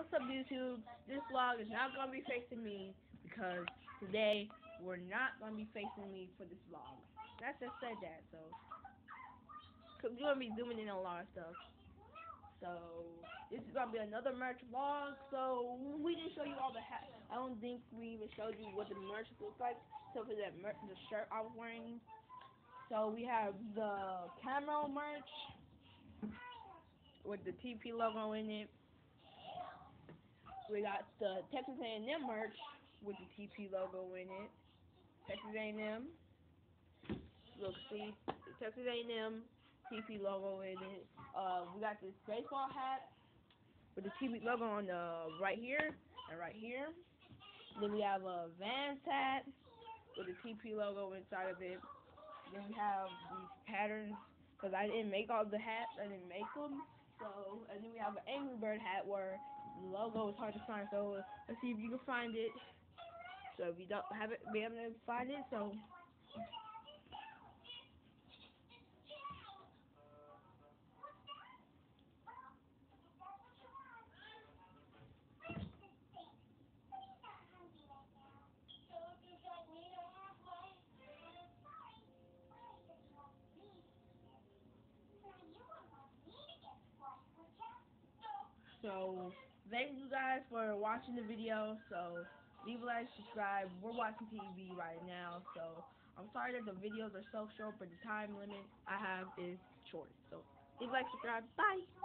what's up YouTube? This vlog is not gonna be facing me because today we're not gonna be facing me for this vlog. That's just said that, so cause we're gonna be zooming in on a lot of stuff. So this is gonna be another merch vlog. So we didn't show you all the hats. I don't think we even showed you what the merch looks like, except for that mer- the shirt I was wearing. So we have the camo merch with the TP logo in it. We got the Texas A&M merch with the TP logo in it. Texas A&M. Look, see, Texas A&M TP logo in it. Uh, we got this baseball hat with the TP logo on the right here and right here. Then we have a Vans hat with the TP logo inside of it. Then we have these patterns because I didn't make all the hats. I didn't make them. So, and then we have an Angry Bird hat where the logo is hard to find. So, let's see if you can find it. So, if you don't have it, able to find it. So, so thank you guys for watching the video. So, leave a like, subscribe. We're watching TV right now. So, I'm sorry that the videos are so short, but the time limit I have is short. So, leave a like, subscribe. Bye.